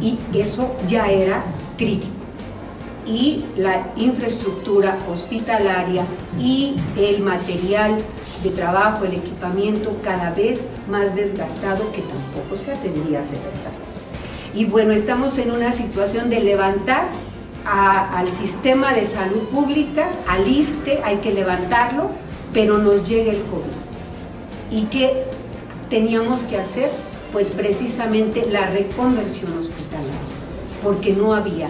y eso ya era crítico. Y la infraestructura hospitalaria y el material de trabajo, el equipamiento cada vez más desgastado que tampoco se atendía hace tres años. Y bueno, estamos en una situación de levantar al sistema de salud pública, al ISTE, hay que levantarlo, pero nos llega el COVID. ¿Y qué teníamos que hacer? Pues precisamente la reconversión hospitalaria, porque no había